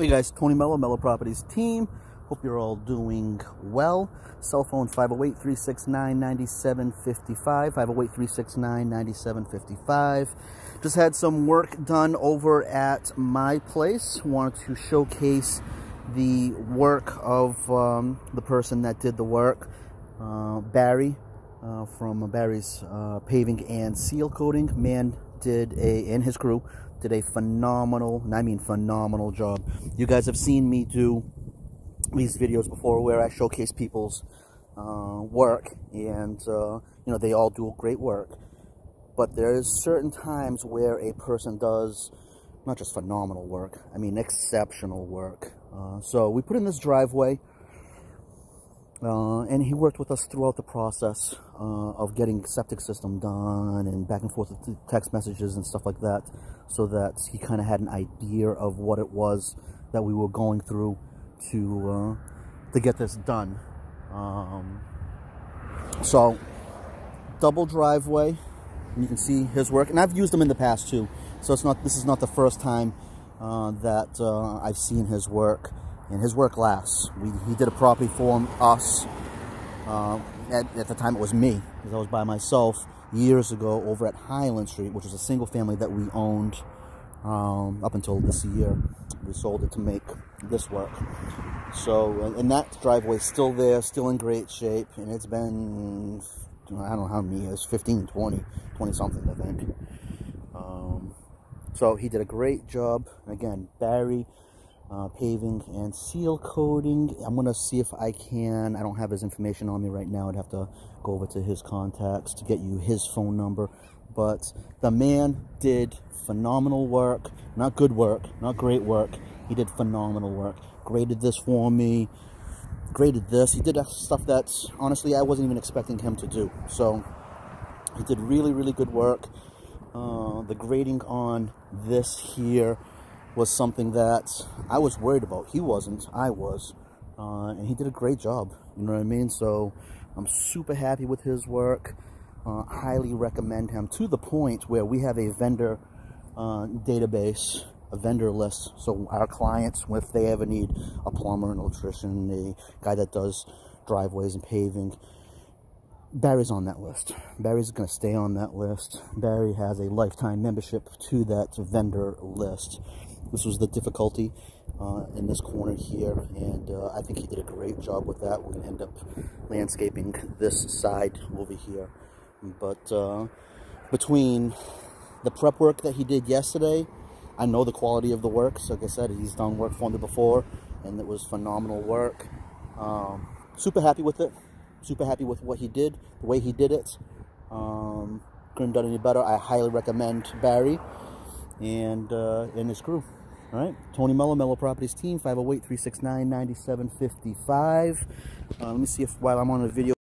Hey guys, Tony Melo, Melo Properties team. Hope you're all doing well. Cell phone 508-369-9755. 508-369-9755. Just had some work done over at my place. Wanted to showcase the work of um, the person that did the work. Uh, Barry uh, from Barry's uh, Paving and Seal Coating. Man did a, and his crew, did a phenomenal, and I mean phenomenal job. You guys have seen me do these videos before where I showcase people's uh, work and uh, you know they all do great work but there's certain times where a person does not just phenomenal work I mean exceptional work uh, so we put in this driveway uh, and he worked with us throughout the process uh, of getting septic system done and back and forth with text messages and stuff like that so that he kind of had an idea of what it was that we were going through to uh, to get this done. Um, so double driveway you can see his work and I've used them in the past too. So it's not this is not the first time uh, that uh, I've seen his work and his work lasts. We, he did a property for us. Uh, at, at, the time, it was me, because I was by myself years ago over at Highland Street, which was a single family that we owned um, up until this year. We sold it to make this work. So, and that driveway is still there, still in great shape, and it's been, I don't know how many years, 15, 20, 20 something, I think. Um, so he did a great job. Again, Barry uh, paving and seal coating. I'm to see if I can, I don't have his information on me right now. I'd have to go over to his contacts to get you his phone number. But the man did phenomenal work. Not good work, not great work. He did phenomenal work. Graded this for me. Graded this. He did stuff that, honestly, I wasn't even expecting him to do. So, he did really, really good work. Uh, the grading on this here was something that I was worried about. He wasn't, I was. Uh, and he did a great job, you know what I mean? So I'm super happy with his work. Uh, highly recommend him to the point where we have a vendor uh, database, a vendor list. So our clients, if they ever need a plumber, an electrician, a guy that does driveways and paving, Barry's on that list. Barry's going to stay on that list. Barry has a lifetime membership to that vendor list. This was the difficulty uh, in this corner here, and uh, I think he did a great job with that. We're going to end up landscaping this side over here. But uh, between the prep work that he did yesterday, I know the quality of the work. So like I said, he's done work for me before, and it was phenomenal work. Um, super happy with it. Super happy with what he did, the way he did it. Um, couldn't have done any better. I highly recommend Barry and uh, and his crew. All right, Tony Melo, Melo Properties team, 508-369-9755. Uh, let me see if while I'm on a video.